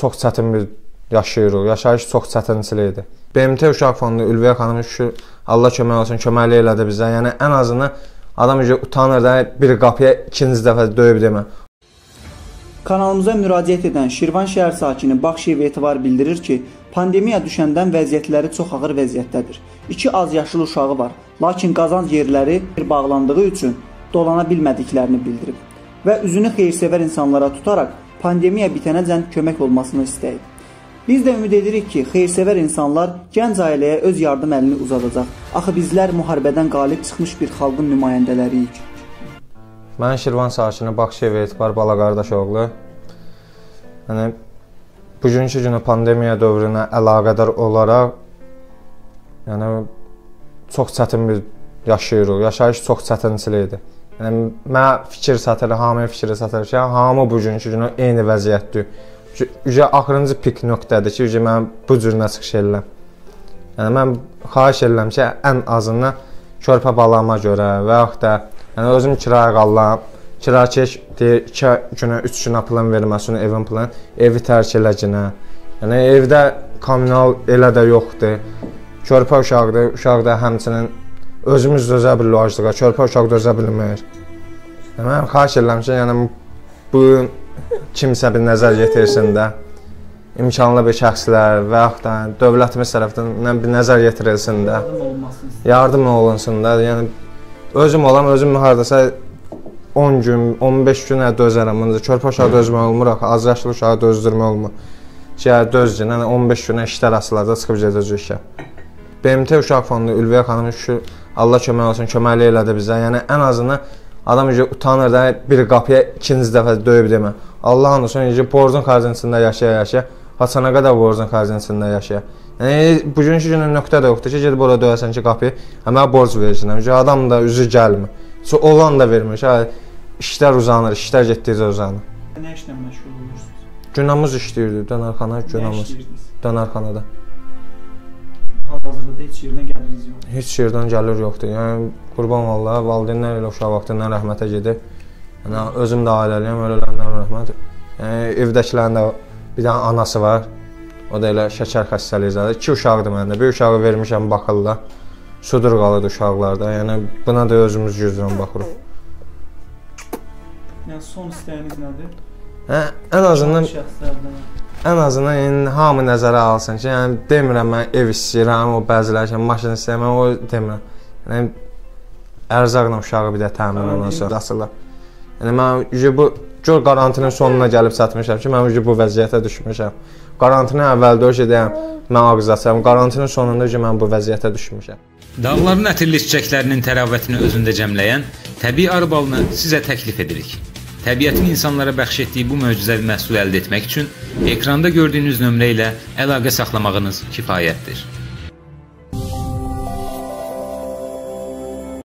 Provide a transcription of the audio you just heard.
çox çətin bir yaşayırıq. Yaşayış çox çətinçilik idi. BMT Uşaq Fondu Ülviyə xanım şükür Allah kömək olsun, köməklik elədi bizə. Yəni ən azından adam üzə utanır da bir qapıya ikinci dəfə döyüb demə. Kanalımıza müraciət edən Şirvan şəhər sakini Baxşiyev etibar bildirir ki, pandemiya düşəndən vəziyyətləri çox ağır vəziyyətdədir. 2 az yaşlı uşağı var, lakin qazanc yerləri bağlandığı üçün dolana bilmədiklərini bildirib və üzünü xeyrsevər insanlara tutaraq pandemiya bitənəcən kömək olmasını istəyib. Biz də ümid edirik ki, xeyrsevər insanlar gənc ailəyə öz yardım əlini uzadacaq. Axı bizlər müharibədən qalib çıxmış bir xalqın nümayəndələriyik. Mən Şirvan sakini Baxşev Etibar bala qardaş oğlu. Yəni bugünkü günə pandemiya dövrünə əlaqədar olaraq yəni çox çətin bir yaşayırıq. Yaşayış çox çətinçilikdir. Yəni mən fikir satır, hamı fikri satır ki, hamı bugünkü günə eyni vəziyyətdir. Ücə axırıncı pik nöqtədir ki, ücə mən bu cürünə çıxış edirəm. Yəni mən xahiş edirəm ki, ən azından körpə balama görə və yaxud da yəni özüm kirayə qalıram. Kirakeş deyir 2 günə, 3 günə plan verməsin, evin plan, evi tərk eləcinə. Yəni evdə kommunal elə də yoxdur. Körpə uşaqdır, uşaq da həmçinin özümüz dözə bilirik, körpə uşaq dözə bilmir. Mən xahiş edirəm ki, yəni bu kimsə bir nəzər yetirsin də imkanlı bir şəxslər və yaxud da dövlətimiz tərəfindən bir nəzər yetirilsin də. Yardım olunsun da. Yəni özüm olam, özüm hardasa 10 gün, 15 günə dözərəm. Ancaq körpə uşağı dözmək olmur az yaşlı uşağı dözdürmək olmur. Ki, dözdür, yəni 15 günə işlər asılacaq, çıxıb gedəcək işə. BMT Uşaq Fondu Ülviyə xanım şükür Allah kömək olsun, köməklik elədi bizə. Yəni ən azından adam utanır da bir qapıya ikinci dəfə döyüb demə. Allah anlasın, necə borcun xərcində yaşaya-yaşaya, haçana qədər borcun xərcində yaşaya. Yəni bugünkü günün nöqtə də yoxdur ki, gedib ora döyəsən ki, qapıyı, həmə borc verirsən. Ki, adam da üzü gəlmir. So, olan da vermir ki, işlər uzanır, işlər getdikcə uzanır. Nə işlə məşğul olursunuz? Günamız işləyirdi, dönərxana günamız. Dönərxanada. Hal-hazırda heç yerdən gəliriniz yoxdur. Heç yerdən gəlir yoxdur. Yəni qurban Allah, valideynlər elə uşaq vaxtından rəhmətə gedib. Yəni özüm də ailəliyəm, ölənlərdən rəhmət. Yəni evdəkilərin də bir dənə anası var. O da elə şəkər xəstəliyi zadı. 2 uşaqdır məndə. Bir uşağı vermişəm baxırlar. Sudur qalır uşaqlarda. Yəni buna da özümüz gözlə baxırıq. Yəni son istəyiniz nədir? Hə, ən azından ən azından yəni hamı nəzərə alsın ki, yəni demirəm mən ev istəyirəm, o bəziləri ki, maşın istəyirəm, o demirəm. Yəni ərzaqla uşağı bir də təmin olunsun. Asırlar. Yəni mən bu gör qarantinin sonuna gəlib çatmışam ki, mən bu vəziyyətə düşmüşəm. Qarantinin əvvəldə o şeydəyəm, mən ağızlasam, qarantinin sonunda ki, mən bu vəziyyətə düşmüşəm. Dağların ətirli çiçəklərinin təravətini özündə cəmləyən təbii arı balını sizə təklif edirik. Təbiətin insanlara bəxş etdiyi bu möcüzəvi məhsulu əldə etmək üçün ekranda gördüyünüz nömrə ilə əlaqə saxlamağınız kifayətdir.